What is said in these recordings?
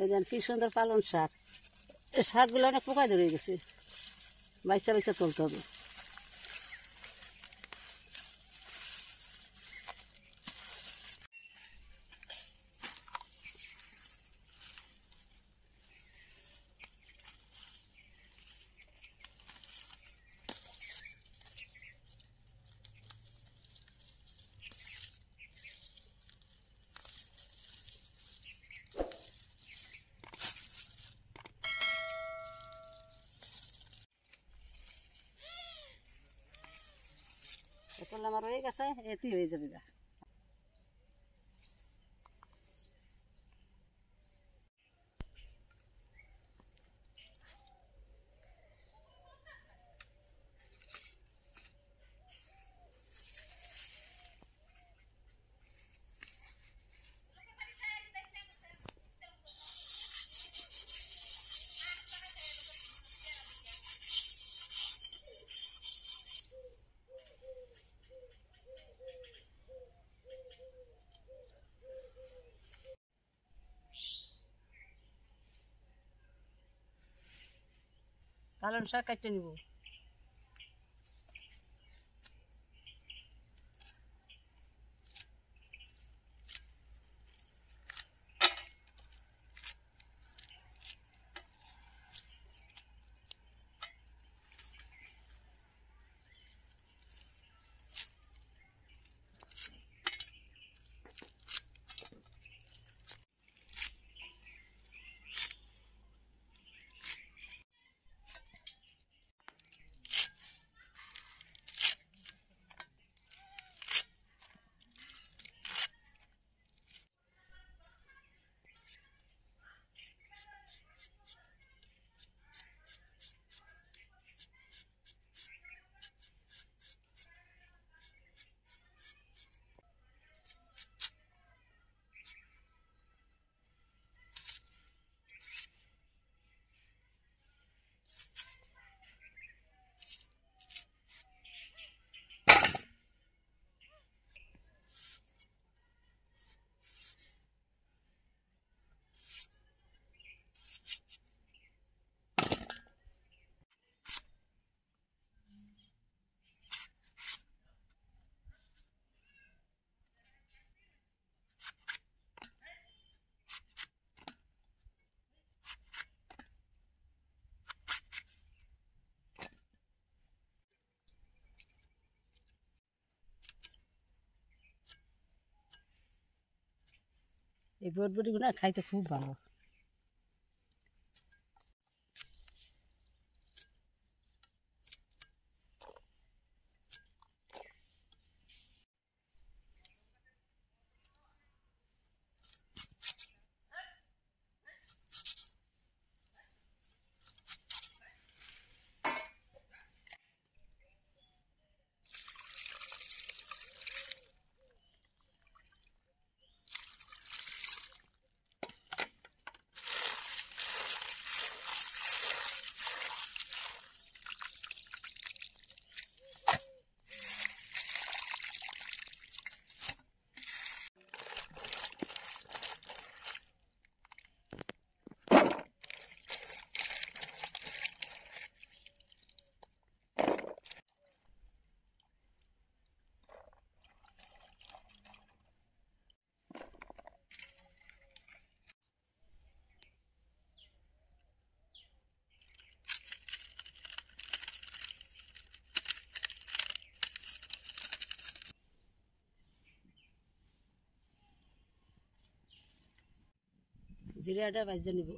এই দেন কি সুন্দর পালন শাক। শাকগুলো অনেক পোকা ধরে গেছে। বাইসা বাইসা তুলতে হবে। এখন আমার হয়ে গেছে এতেই হয়ে যাবে গা পালন শাক কাটতে নিব। এই বটবটিগুলো খাইতে খুব ভালো। জিরাটা বাজতে নিব।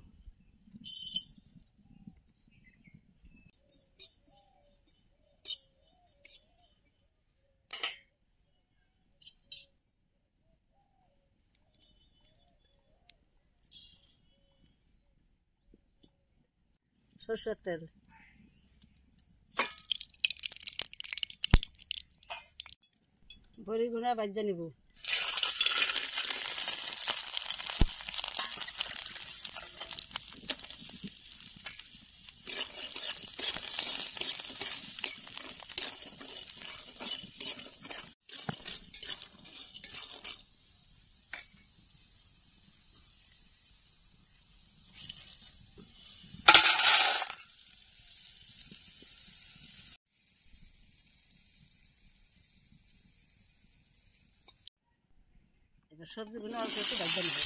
সরষের তেল। বড়ি গুঁড়া বাজতে নিব। সবজিগুলো অল্প একটু ভাজতে নেবে।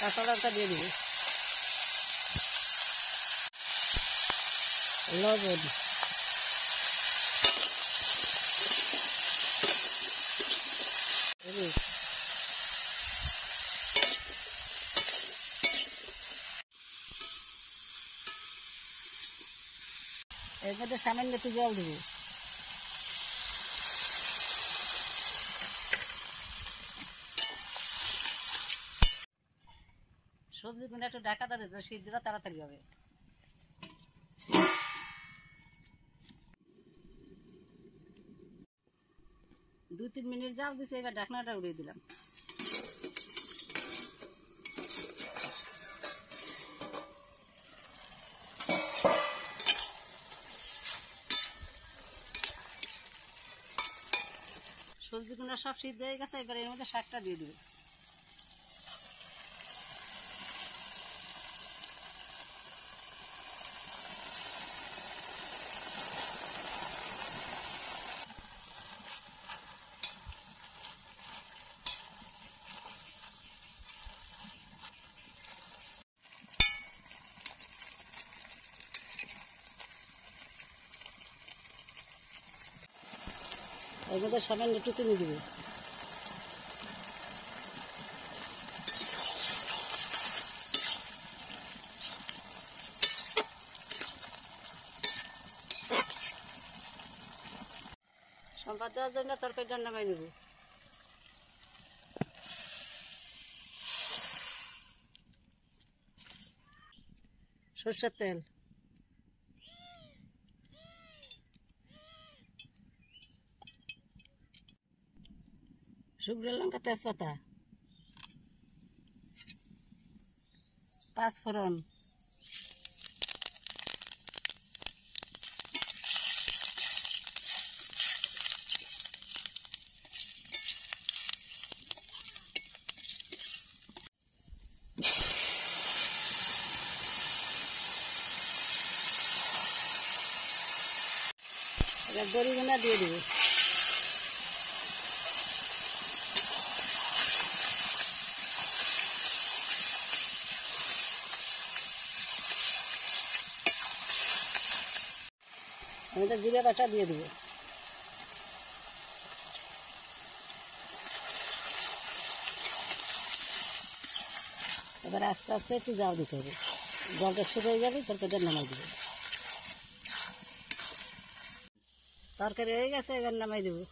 কাঁচা লঙ্কা দিয়ে দিবি। লবণ। হলুদ এর মধ্যে সামান্য একটু জল দেবো। সবজি গুলো একটু ঢাকা দিয়ে দেবে সিদ্ধটা তাড়াতাড়ি হবে। দু তিন মিনিট যাও দিছে, এবার ঢাকনাটা উড়িয়ে দিলাম। সবজিগুলো সব সিদ্ধ হয়ে গেছে এবার এর মধ্যে শাকটা দিয়ে দিবে। এর সামান্য একটু চিনি দিবে। সম্বাদ দেওয়ার জন্য তরকারিটা নামাই নেব। সর্ষের তেল। শুকনো লঙ্কা তেজপাতা পাঁচ ফোড়ন এবার বড়িগুনা দিয়ে দেবো আমি তো জিরে বাটা দিয়ে দেবো। এবার আস্তে আস্তে একটু জাল দিতে হবে। জলটা শুকিয়ে যাবে তরকারিটা নামাই দেবো। তরকারি হয়ে গেছে, এবার নামাই দেবো।